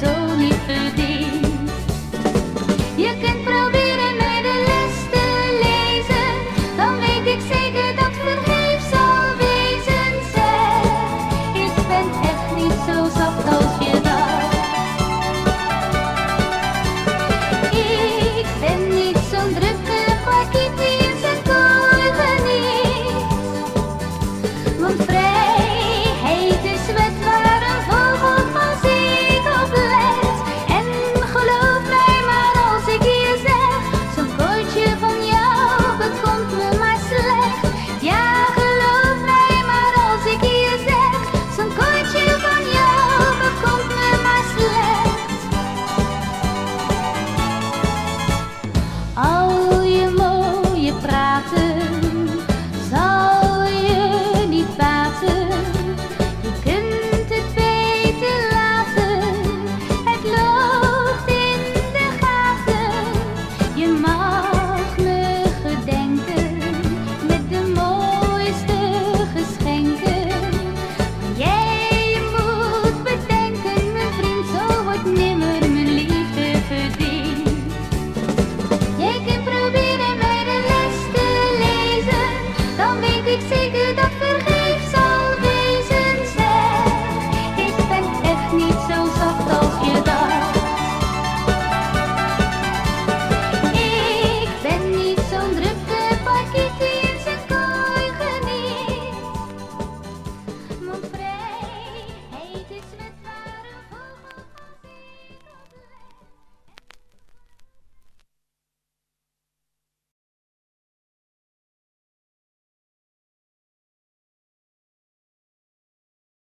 so